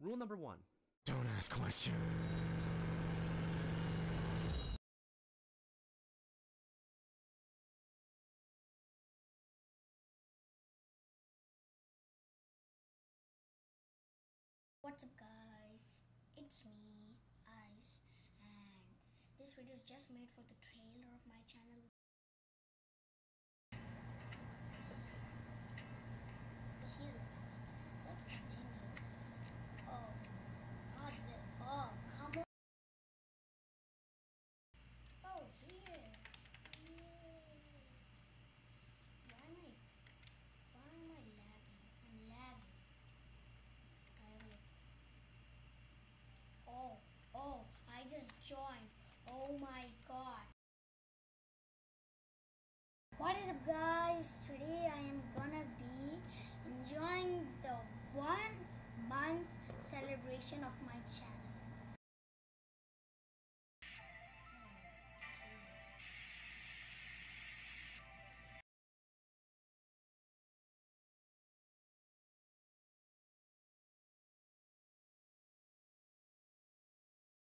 Rule number one. Don't ask questions. What's up guys, it's me, Ice, and this video is just made for the trailer of my channel. Seriously, let's continue. Oh, God, the, oh, come on. Oh, here. Yes. Why am I, why am I lagging? I'm lagging. I will. Oh, oh, I just joined. Oh my god. What is up guys? Today I am gonna be enjoying the one month celebration of my channel.